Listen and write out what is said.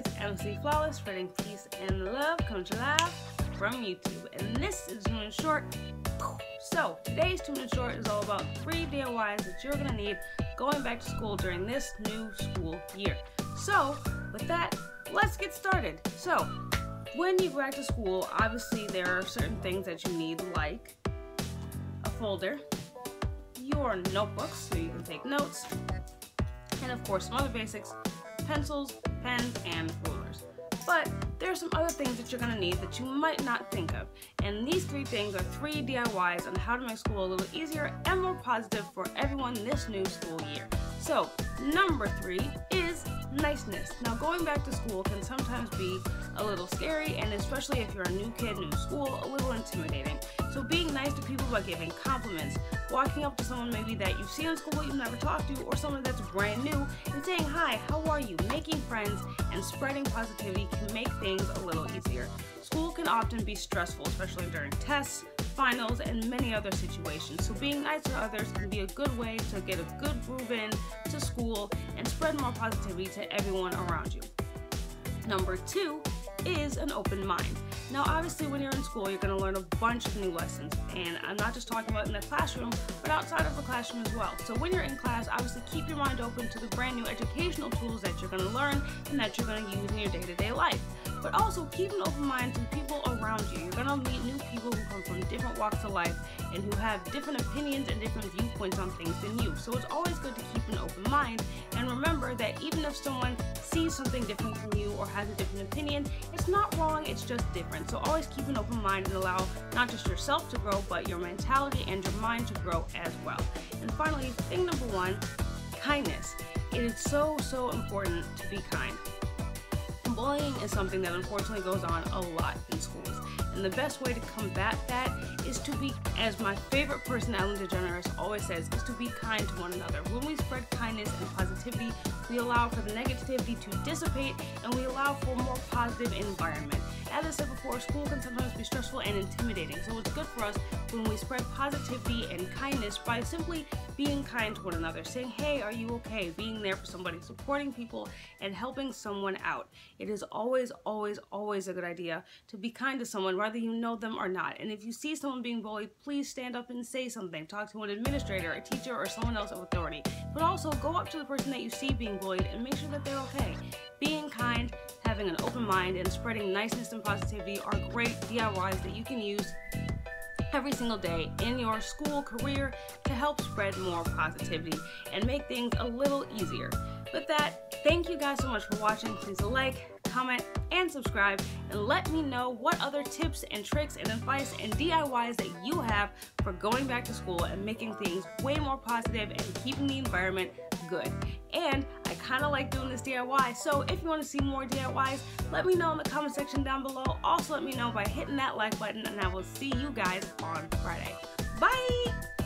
it's MC Flawless, spreading peace and love, coming to live from YouTube. And this is Two Minute Short. So, today's Two Minute Short is all about three DIYs that you're gonna need going back to school during this new school year. So, with that, let's get started. So, when you go back to school, obviously there are certain things that you need, like a folder, your notebooks so you can take notes, and of course some other basics, pencils, pens, and rulers. But there are some other things that you're going to need that you might not think of. And these three things are three DIYs on how to make school a little easier and more positive for everyone this new school year. So, number three is niceness. Now, going back to school can sometimes be a little scary, and especially if you're a new kid, new school, a little intimidating. Nice to people by giving compliments, walking up to someone maybe that you see in school but you've never talked to, or someone that's brand new, and saying, Hi, how are you? Making friends and spreading positivity can make things a little easier. School can often be stressful, especially during tests, finals, and many other situations. So being nice to others can be a good way to get a good groove in to school and spread more positivity to everyone around you. Number two is an open mind. Now, obviously, when you're in school, you're going to learn a bunch of new lessons, and I'm not just talking about in the classroom, but outside of the classroom as well. So, when you're in class, obviously, keep your mind open to the brand new educational tools that you're going to learn and that you're going to use in your day to day life. But also, keep an open mind to people around you. You're going to meet new people who come from different walks of life and who have different opinions and different viewpoints on things than you. So, it's always good to keep an open mind and remember that even if someone sees something different from you or has a different opinion, it's not wrong, it's just different. So always keep an open mind and allow not just yourself to grow, but your mentality and your mind to grow as well. And finally, thing number one, kindness. It is so, so important to be kind. Bullying is something that unfortunately goes on a lot in schools. And the best way to combat that is to be, as my favorite person, Ellen DeGeneres, always says, is to be kind to one another. When we spread kindness and positivity, we allow for the negativity to dissipate and we allow for a more positive environment. As I said before, school can sometimes be stressful and intimidating, so it's good for us when we spread positivity and kindness by simply being kind to one another, saying, hey, are you okay? Being there for somebody, supporting people, and helping someone out. It is always, always, always a good idea to be kind to someone, whether you know them or not. And if you see someone being bullied, please stand up and say something. Talk to an administrator, a teacher, or someone else of authority. But also go up to the person that you see being bullied and make sure that they're okay. Being kind, having an open mind, and spreading niceness and positivity are great DIYs that you can use every single day in your school career to help spread more positivity and make things a little easier. With that, thank you guys so much for watching. Please like, comment, and subscribe, and let me know what other tips and tricks and advice and DIYs that you have for going back to school and making things way more positive and keeping the environment good. And I kind of like doing this DIY, so if you want to see more DIYs, let me know in the comment section down below. Also, let me know by hitting that like button, and I will see you guys on Friday. Bye!